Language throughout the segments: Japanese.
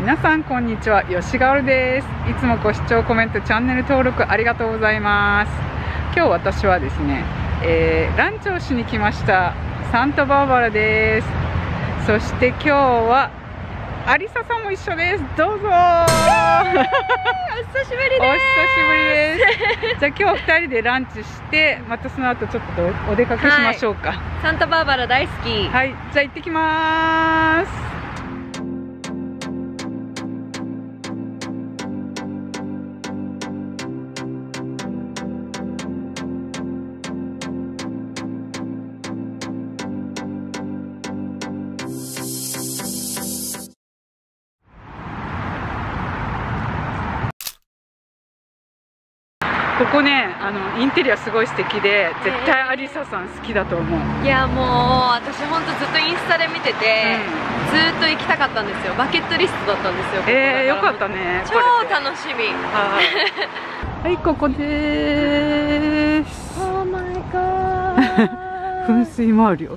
皆さんこんにちは吉川です。いつもご視聴コメントチャンネル登録ありがとうございます。今日私はですね、えー、ランチをしに来ましたサンタバーバラです。そして今日はアリサさんも一緒です。どうぞ。お久しぶりです。お久しぶりです。じゃあ今日二人でランチしてまたその後ちょっとお出かけしましょうか、はい、サンタバーバラ大好き。はいじゃあ行ってきますここねあのインテリアすごい素敵で絶対アリサさん好きだと思う。いやもう私本当ずっとインスタで見てて、うん、ずっと行きたかったんですよ。バケットリストだったんですよえー、よかったね。超楽しみ。はい。ここです。Oh my god 噴水もあるよ。は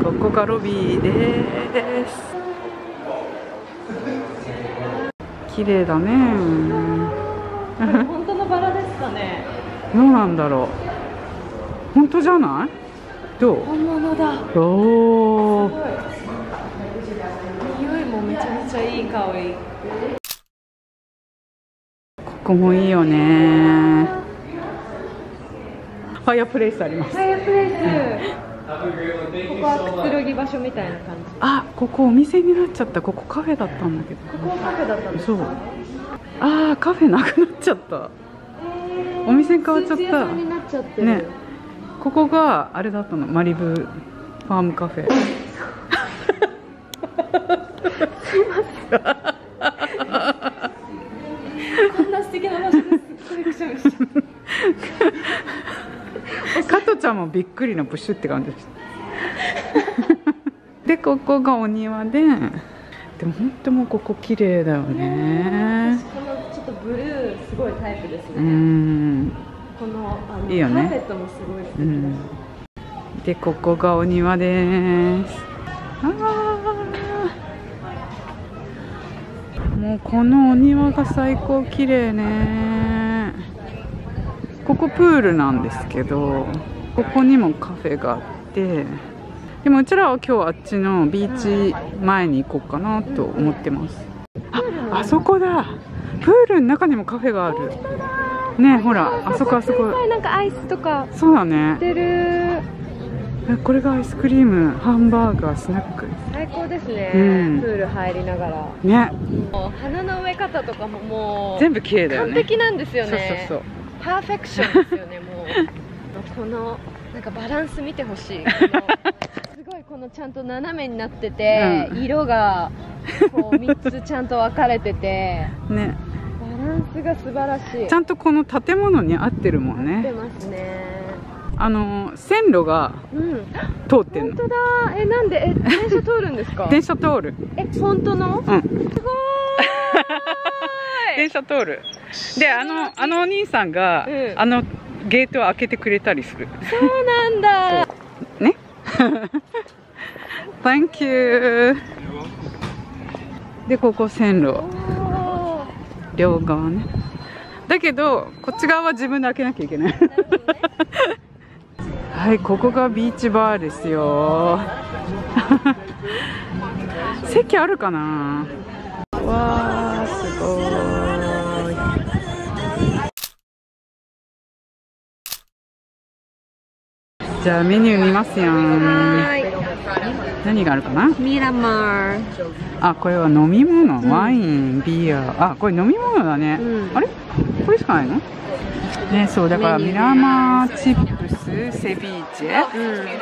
い。ここがロビーです綺麗だね。本当のバラですかね。どうなんだろう。本当じゃない？どう？本物だ。おお匂いもめちゃめちゃいい香り。ここもいいよね。ファイアプレイスあります。ファイアプレイス、ここはくつろぎ場所みたいな感じ。あここお店になっちゃった。ここカフェだったんだけど。ここはカフェだったんですか？そう。ああカフェなくなっちゃった。お店変わっちゃった。ね。ここがあれだったの。マリブファームカフェ。すいません。こんな素敵な場所です。っごいくしゃみしちゃう加トちゃんもびっくりのプッシュって感じでした。でここがお庭ででも本当もうここ綺麗だよね。このちょっとブルーすごいタイプですね。うん。このあのいいよね。カーペットもすごい素敵だし、うん、でここがお庭です。あもうこのお庭が最高綺麗ね。ここプールなんですけどここにもカフェがあってでもうちらは今日あっちのビーチ前に行こうかなと思ってます。ああそこだ。プールの中にもカフェがある。ねほらあそこあそこ。なんかアイスとかそうだね。てる。これがアイスクリームハンバーガースナック。最高ですね、うん、プール入りながら。ね。花の植え方とかももう全部綺麗だよね。完璧なんですよね。そうそうそう。パーフェクションですよね。もうこのなんかバランス見てほしい。ごいこのちゃんと斜めになってて、うん、色がこう3つちゃんと分かれてて。ね。バランスが素晴らしい。ちゃんとこの建物に合ってるもんね。合ってますね。あの線路が通ってるの、うん、本当だ。えなんで？え電車通るんですか？電車通る。え本当の、うん、すごい。電車通る。であのあのお兄さんが、うん、あのゲートを開けてくれたりする。そうなんだ。ね？Thank you でここ線路。両側ね。だけどこっち側は自分で開けなきゃいけない、ね、はいここがビーチバーですよ。席あるかな？わーすごいじゃあメニュー見ますよ何があるかな？ミラマー。あこれは飲み物、うん、ワインビアあこれ飲み物だね、うん、あれ？これしかないの？ねそうだからミラマーチップスセビーチェ、うん、ト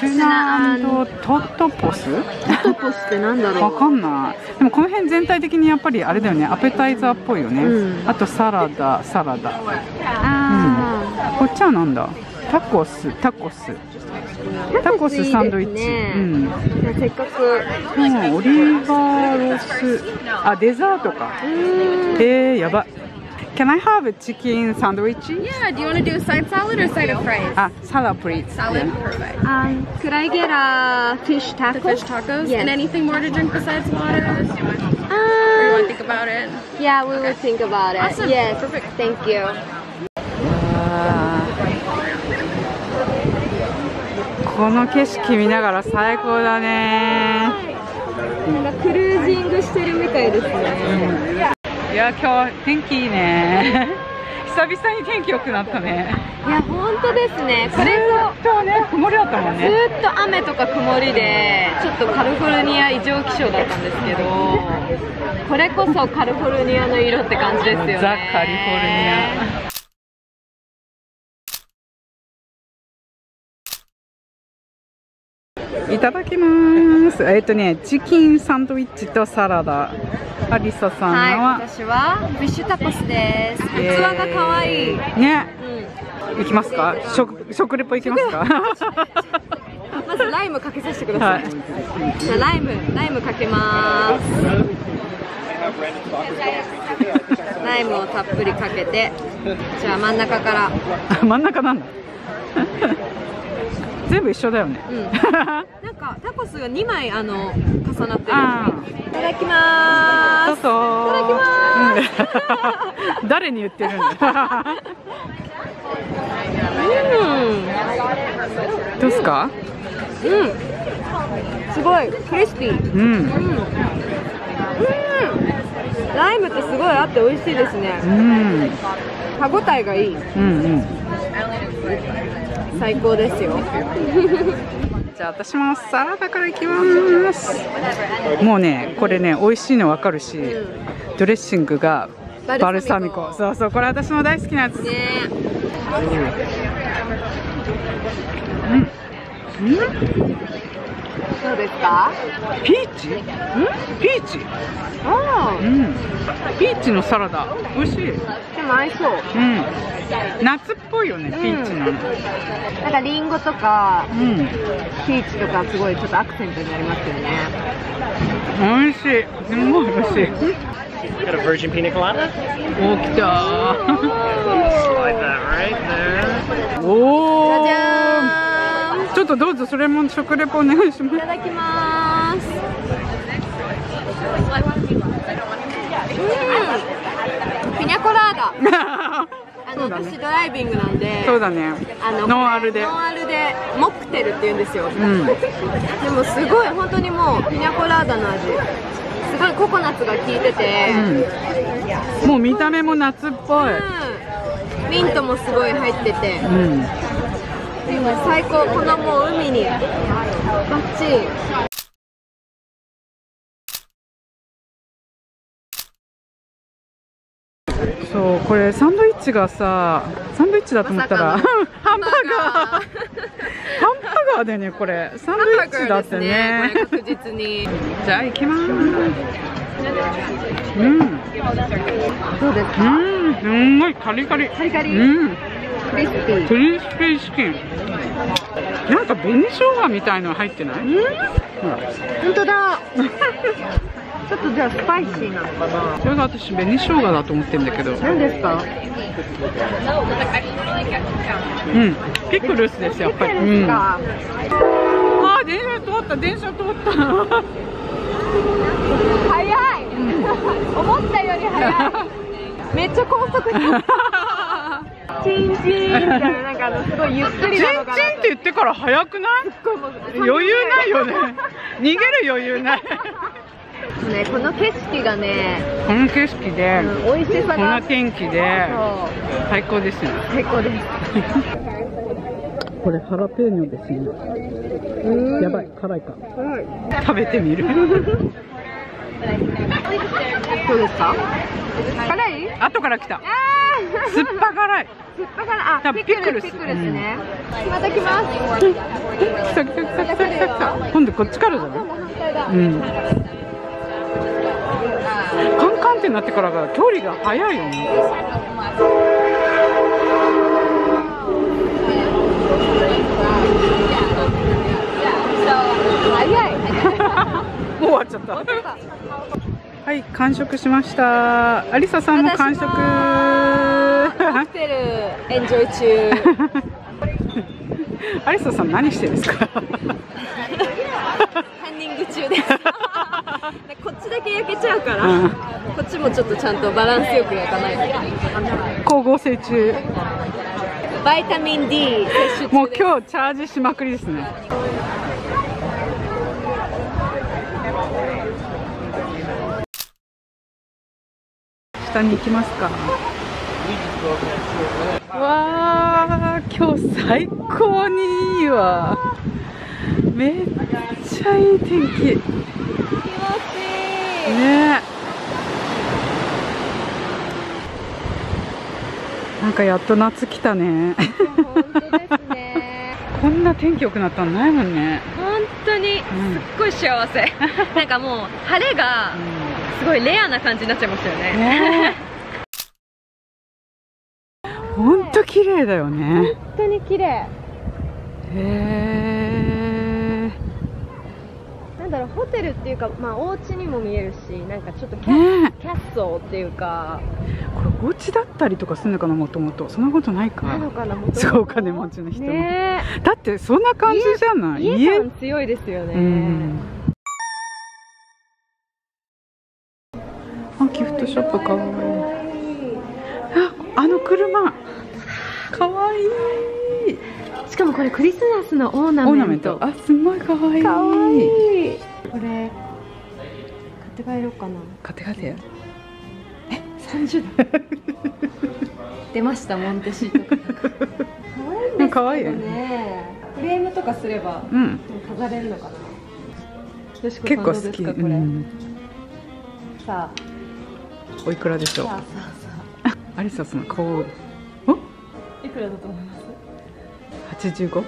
ゥナトットポス？トットポスってなんだろう。わかんない。でもこの辺全体的にやっぱりあれだよね。アペタイザーっぽいよね、うん、あとサラダサラダ。あ、うん、こっちはなんだ？タコスタコスタコスサンドイッチ、ね、うん、せっかく、うん、オリーバーロスあデザートかえー、やば Can I have a chicken sandwich? Yeah, do you want to do a side salad or side of fries? Ah, salad please. salad, perfect. Um, could I get a fish taco? The fish tacos Yes. and anything more to drink besides water? Or you want Um, to think about it? yeah, we will think about it. Awesome. Yes, Perfect. thank you. この景色見ながら最高だねなんかクルージングしてるみたいですね。いや今日天気いいね 久々に天気良くなったねいや、本当ですね。これぞ。ずっとね曇りだったもんずねーっと雨とか曇りでちょっとカリフォルニア異常気象だったんですけどこれこそカリフォルニアの色って感じですよねザ・カリフォルニアただきます。えっとねチキンサンドイッチとサラダ。アリサさんは？いは、私はフィッシュタコスです。器えー。が可愛い、ね。うん。行きますか？食食レポ行きますか？まずライムかけさせてください、はい。じゃあライムライムかけます。ライムをたっぷりかけて。じゃあ真ん中から。あ 真ん中なんだ全部一緒だよね、うん。なんかタコスが2枚あの重なってるあいただきまそうーすそううん。誰に言ってるんだ。どうっすか？うん。うんすごい。クリスピー。うん。うん。うんライムとすごい合って美味しいですね。うん。歯ごたえがいい。うんうん最高ですよ。じゃあ私もサラダからいきます。もうねこれね美味しいの分かるし、うドレッシングがババルルサミコ。そうそうこれ私も大好きなやつ、ね。うんどうですか？ピーチ？ピーチ？あうん。ピーチのサラダ。美味しい。あでも合いそう。うん。夏っぽいよねピーチなの。なんかリンゴとかうん。ピーチとかすごいちょっとアクセントになりますよね。美味しい。すごい美味しい。Got a virgin pina colada? お来た Slide that right there. おおじゃーんちょっとどうぞそれも食レポお願いしまいただきます。うん。ピニャコラーダ。あの、ね。私ドライビングなんで。そうだね。あのノンアルで。ノンアルでモクテルって言うんですよ、ん。でもすごい本当にもうピニャコラーダの味。すごいココナッツが効いてて、うん、もう見た目も夏っぽい、うん。ミントもすごい入ってて。うん、今最高このもう海にバッチリ。そうこれサンドイッチがさサンドイッチだと思ったら、まさハンバーガー。ハンバーガーだよねこれ。サンドイッチだってねこれ確実に。じゃあ行きます。うん。どうですか、うん。すんごいカリカリ。カリカリ、うんクリスピークリスピーチキンなんか紅生姜みたいの入ってない？本当だ。ちょっとじゃあスパイシーなのかな？それが私紅生姜だと思ってるんだけど。何ですか？うん。ピクルスですやっぱり、うん、あかー電車通った電車通った。早い。思ったより早い。めっちゃ高速にチンチンみたいななんかあのすごいゆっくりチンチンって言ってから早くない？余裕ないよね。逃げる余裕ない。ねこの景色がね、この景色で、うん、美味しさこがの天気で最高ですね。最高です。これハラペーニョですね。うん。やばい辛いか。うん。食べてみる？そうですか？辛い？後から来た。あ酸っぱ辛い。酸っぱからあピクルス。スピクルスね、また来ます来た来た来た来た来た来た今度こっちからじゃないもうんカンカンってなってからが距離が速いよね早いもう終わっちゃったははい完食しました。アリサさんも完食。カクテルエンジョイ中。アリサさん何してるんですか？ハンニング中です。で こっちだけ焼けちゃうから、うん。こっちもちょっとちゃんとバランスよく焼かないと。光合成中。バイタミン D もう今日チャージしまくりですね下に行きますか。わあ今日最高にいいわ。めっちゃいい天気。気持ちいい。ね。なんかやっと夏来たね。本当ですね。こんな天気良くなったのないもんね。本当にすっごい幸せ。なんかもう晴れがすごいレアな感じになっちゃいましたよね。ね。本当綺麗だよね。本当に綺麗。へえなんだろうホテルっていうかまあお家にも見えるしなんかちょっとキャ,、ねキャッソーっていうか。これお家だったりとかするのかなもともと。そんなことないか。なのかな元々。すごいお金持ちの人もねだってそんな感じじゃなえい？家感強いですよね、うんショップかわいい。ああの車。かわいい。しかもこれクリスマスのオーナオーナメント。トあすごいかわいい。かわいい。これ買って帰ろうかな。買って帰って30度。出ましたモンテシート。うんかわいいよね。フレームとかすればうん。飾れるのかな。結構好き、どうん、さおいくらでしょう？アリサさん顔おあいくらだと思います？85? 惜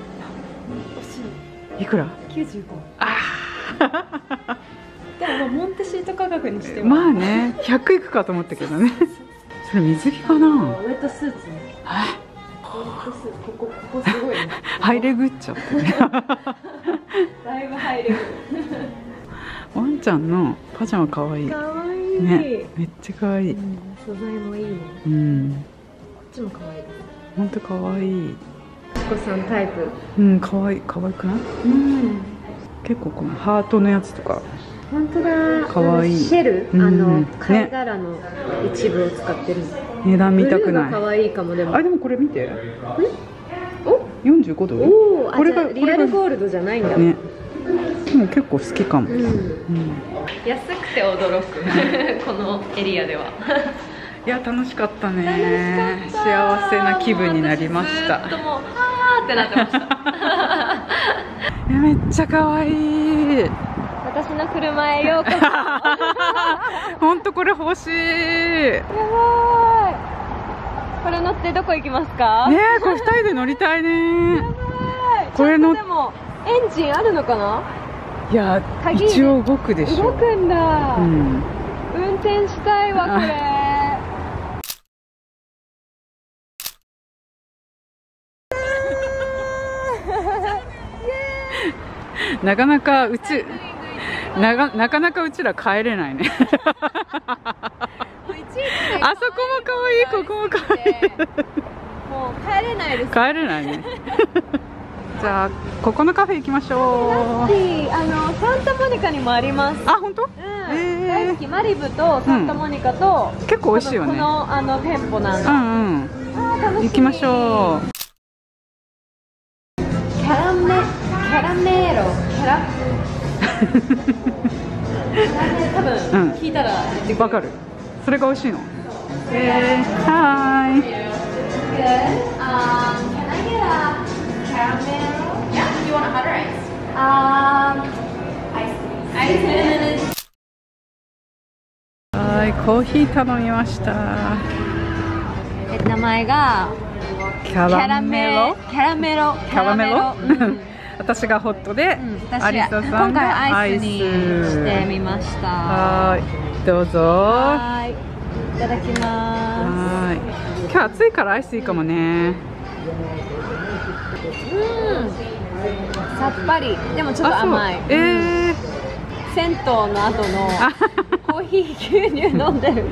しい。くら？い95あ でもまあモンテシート価格にしてはまあね100いくかと思ったけどね。それ水着かな？ウェットスーツね。はいここここすごいね。ハイレグっちゃってね。だいぶワンちゃんのパジャマかわい。いかわいい、ね。めっちゃかわい。いうん素材もいいね。うん。こっちもかわい。いですほんとかわい。いしこさんタイプ。うんかわい。いかわいくない？うん。結構このハートのやつとか。本当だ。かわい。いシェル、うん。あのね。貝殻の一部を使ってる。値段見たくない。愛いかもでも。あでもこれ見て。お？45ドルおおあこれがリアルゴールドじゃないんだ、ねでも結構好きかも、うん。うん。安くて驚く。このエリアでは。いや楽しかったね。幸せな気分になりました。ずっともうはーってなってました。めっちゃ可愛い。私の車へようこそ。や 本当これ欲しい。ねばい。これ乗ってどこ行きますか？えこれ二人で乗りたいね。はい。これのちゃんとでもエンジンあるのかな？いや鍵一応動くでしょ。動くんだ、うん。運転したいわこれ。なかなかうちなかなかなかうちら帰れないね。あそこも可愛いここも可愛い。もう帰れないです帰れないね じゃあここのカフェ行きましょう。しあのサンタモニカにもあります。あ本当？うん。へー。大好きマリブとサンタモニカと、結構美味しいよね。このあの店舗なんうだ、んうん。あー楽しみ。行きましょう。キャラメキャラメロ。キャラ？多分、うん。聞いたらわかる。それが美味しいの。えー、はーい caramel? Yeah, you want a hot or ice? Um, ice. Ice. はーいコーヒー頼みましたえ名前がキャラメロキャラメロキャラメロうん。私がホットで、うん私アリサさん今回がアイスにしてみました。はーいどうぞ。ははいいただきまーい。今日暑いからアイスいいかもね。すうんさっぱり。でもちょっと甘い。えー、銭湯の後のコーヒー牛乳飲んでる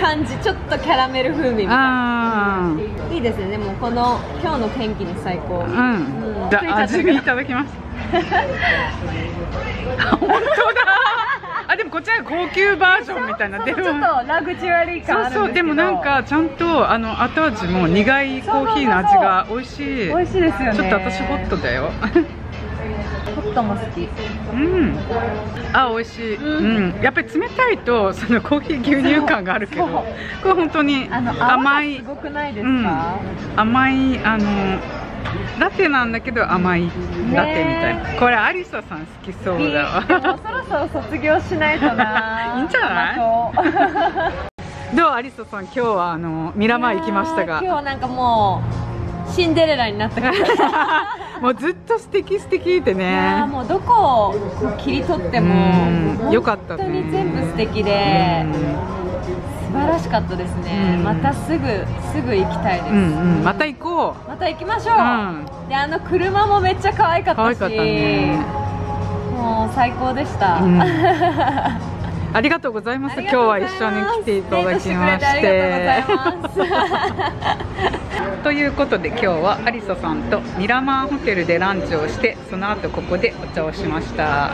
感じ。ちょっとキャラメル風味みたいな。あいいですね。でもこの今日の天気に最高。ーうん。じゃあ味見いただきます。あ本当だあでもこっちは高級バージョンみたいな。でもちょっとラグジュアリー感そうそうでもなんかちゃんとあの後味も苦いコーヒーの味が美味しい。美味しいですよね。ちょっと私ホットだよ。ホットも好き。うん。あ美味しい、うん。やっぱり冷たいとそのコーヒー牛乳感があるけど。これ本当に甘甘いいすごくないですうん。か、甘いあのラテなんだけど甘いラテみたいな、これアリサさん好きそうだわ。もそろそろ卒業しないとな。いいんじゃない？どうアリサさん今日はあのミラマー行きましたが？今日なんかもうシンデレラになったから。い もうずっと素敵素敵ってね。もうどこを切り取ってもうんよかったね。本当に全部素敵で晴らしかったですね、うん。またすぐすぐ行きたいです、うんうん。また行こう。また行きましょう、うん。であの車もめっちゃ可愛かったし。ね。もう最高でした、うん。ありがとうございます。今日は一緒に来ていただきまして。ということで今日はアリサさんとミラマーホテルでランチをしてその後ここでお茶をしました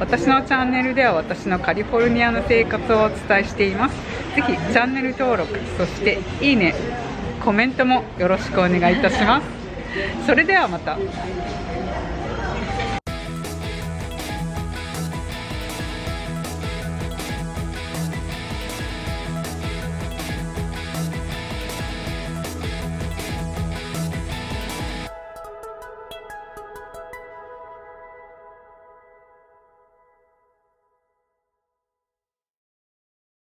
私のチャンネルでは私のカリフォルニアの生活をお伝えしています。ぜひチャンネル登録そしていいねコメントもよろしくお願いいたします。それではまた。